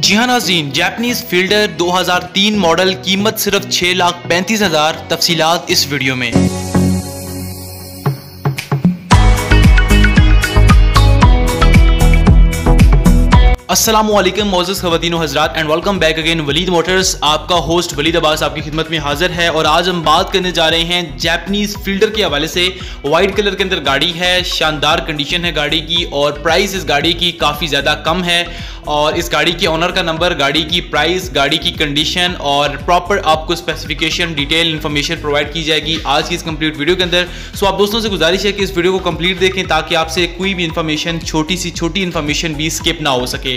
जी हाँ नाजीन Japanese fielder 2003 model कीमत सिर्फ़ छः लाख पैंतीस हज़ार तफसीलात इस वीडियो में। असलम मोज़ खवतिन हजरात and welcome back again Waleed Motors आपका होस्ट वलीद अब्बास आपकी खिदमत में हाजिर है, और आज हम बात करने जा रहे हैं जैपनीज़ फील्डर के हवाले से। वाइट कलर के अंदर गाड़ी है, शानदार कंडीशन है गाड़ी की, और प्राइस इस गाड़ी की काफ़ी ज़्यादा कम है। और इस गाड़ी के ऑनर का नंबर गाड़ी की प्राइस गाड़ी की कंडीशन और प्रॉपर आपको स्पेसिफिकेशन डिटेल इन्फॉर्मेशन प्रोवाइड की जाएगी आज की इस कंप्लीट वीडियो के अंदर। सो आप दोस्तों से गुजारिश है कि इस वीडियो को कंप्लीट देखें, ताकि आपसे कोई भी इन्फॉर्मेशन छोटी सी छोटी इन्फॉर्मेशन भी स्किप ना हो सके।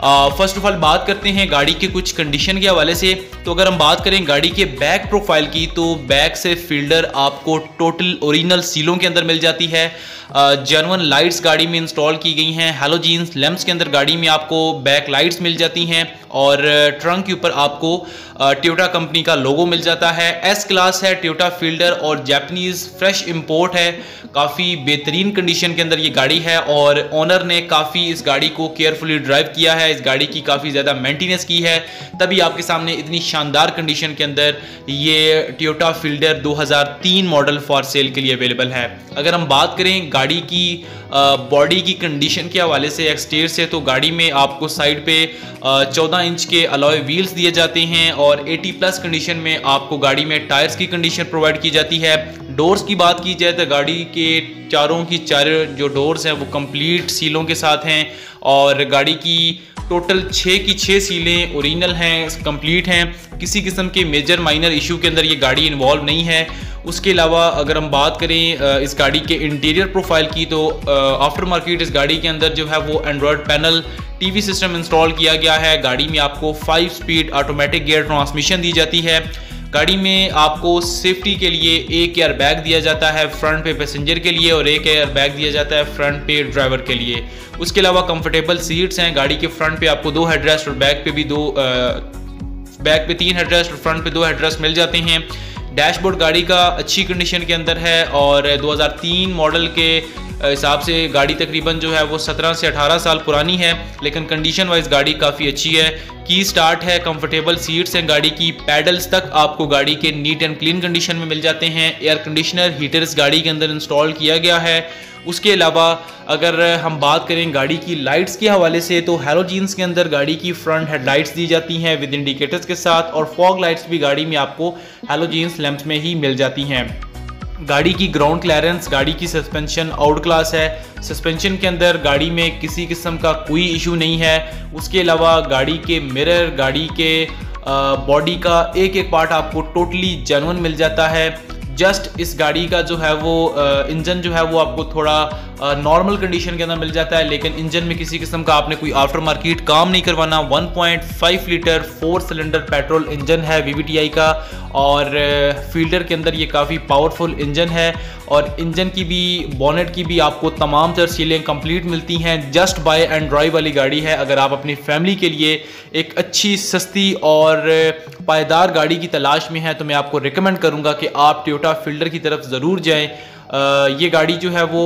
फ़र्स्ट ऑफ़ ऑल बात करते हैं गाड़ी के कुछ कंडीशन के हवाले से। तो अगर हम बात करें गाड़ी के बैक प्रोफ़ाइल की तो बैक से फील्डर आपको टोटल ओरिजिनल सीलों के अंदर मिल जाती है। जनवन लाइट्स गाड़ी में इंस्टॉल की गई हैं। हेलोजीन्स लैम्प्स के अंदर गाड़ी में आपको बैक लाइट्स मिल जाती हैं। और ट्रंक के ऊपर आपको ट्योटा कंपनी का लोगो मिल जाता है। एस क्लास है ट्योटा फील्डर और जैपनीज़ फ्रेश इंपोर्ट है। काफ़ी बेहतरीन कंडीशन के अंदर ये गाड़ी है। और ओनर ने काफ़ी इस गाड़ी को केयरफुली ड्राइव किया है। इस गाड़ी की काफ़ी ज़्यादा मेंटेनेंस की है। तभी आपके सामने इतनी शानदार कंडीशन के अंदर ये Toyota Fielder 2003 model for sale के लिए अवेलेबल है। अगर हम बात करें गाड़ी की बॉडी की कंडीशन के हवाले से एक्सटेयर से तो गाड़ी में आपको साइड पे 14 इंच के अलॉय व्हील्स दिए जाते हैं और 80 प्लस कंडीशन में आपको गाड़ी में टायर्स की कंडीशन प्रोवाइड की जाती है। डोर्स की बात की जाए तो गाड़ी के चारों की, चार जो डोर्स हैं वो कंप्लीट सीलों के साथ हैं और गाड़ी की टोटल छः की छः सीलें ओरिजिनल हैं, कंप्लीट हैं। किसी किस्म के मेजर माइनर इशू के अंदर ये गाड़ी इन्वॉल्व नहीं है। उसके अलावा अगर हम बात करें इस गाड़ी के इंटीरियर प्रोफ़ाइल की तो आफ्टर मार्केट इस गाड़ी के अंदर जो है वो Android panel TV system install किया गया है। गाड़ी में आपको five speed automatic gear transmission दी जाती है। गाड़ी में आपको सेफ्टी के लिए एक एयर बैग दिया जाता है फ्रंट पे पैसेंजर के लिए और एक एयर बैग दिया जाता है फ्रंट पे ड्राइवर के लिए। उसके अलावा कंफर्टेबल सीट्स हैं, गाड़ी के फ्रंट पे आपको दो हेडरेस्ट और बैक पे भी दो बैक पे तीन हेडरेस्ट और फ्रंट पे दो हेडरेस्ट मिल जाते हैं। डैशबोर्ड गाड़ी का अच्छी कंडीशन के अंदर है और 2003 मॉडल के हिसाब से गाड़ी तकरीबन जो है वो 17 से 18 साल पुरानी है, लेकिन कंडीशन वाइज गाड़ी काफ़ी अच्छी है। की स्टार्ट है कंफर्टेबल सीट्स हैं गाड़ी की पैडल्स तक आपको गाड़ी के नीट एंड क्लीन कंडीशन में मिल जाते हैं। एयर कंडीशनर हीटर्स गाड़ी के अंदर इंस्टॉल किया गया है। उसके अलावा अगर हम बात करें गाड़ी की लाइट्स के हवाले से तो हेलोजीन्स के अंदर गाड़ी की फ्रंट हेडलाइट्स दी जाती हैं विद इंडिकेटर्स के साथ, और फॉग लाइट्स भी गाड़ी में आपको हेलोजीन्स लैंप्स में ही मिल जाती हैं। गाड़ी की ग्राउंड क्लियरेंस गाड़ी की सस्पेंशन आउट क्लास है। सस्पेंशन के अंदर गाड़ी में किसी किस्म का कोई इशू नहीं है। उसके अलावा गाड़ी के मिरर गाड़ी के बॉडी का एक एक पार्ट आपको टोटली जेनवन मिल जाता है। जस्ट इस गाड़ी का जो है वो इंजन जो है वो आपको थोड़ा नॉर्मल कंडीशन के अंदर मिल जाता है, लेकिन इंजन में किसी किस्म का आपने कोई आफ्टर मार्केट काम नहीं करवाना। 1.5 litre four cylinder petrol engine है वीवीटीआई का, और फील्डर के अंदर ये काफ़ी पावरफुल इंजन है, और इंजन की भी बॉनेट की भी आपको तमाम तर सीलें कंप्लीट मिलती हैं जस्ट बाय एंड ड्राइव वाली गाड़ी है। अगर आप अपनी फैमिली के लिए एक अच्छी, सस्ती और पायदार गाड़ी की तलाश में है तो मैं आपको रिकमेंड करूँगा कि आप टोयोटा फील्डर की तरफ़ ज़रूर जाएँ। ये गाड़ी जो है वो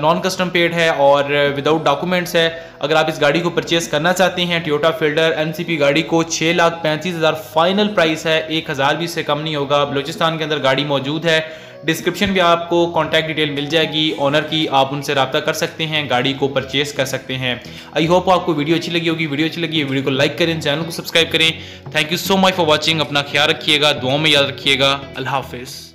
नॉन कस्टम पेड है और विदाउट डॉक्यूमेंट्स है। अगर आप इस गाड़ी को परचेस करना चाहते हैं टोयोटा फील्डर एनसीपी गाड़ी को छः लाख पैंतीस हज़ार फाइनल प्राइस है। एक हज़ार भी इससे कम नहीं होगा। बलोचिस्तान के अंदर गाड़ी मौजूद है। डिस्क्रिप्शन में आपको कॉन्टैक्ट डिटेल मिल जाएगी। ऑनर की आप उनसे रब्ता कर सकते हैं, गाड़ी को परचेस कर सकते हैं। आई होप आपको वीडियो अच्छी लगी होगी। वीडियो अच्छी लगी वीडियो को लाइक करें चैनल को सब्सक्राइब करें। Thank you so much for watching अपना ख्याल रखिएगा, दुआओं में याद रखिएगा। अल्लाह हाफिज़।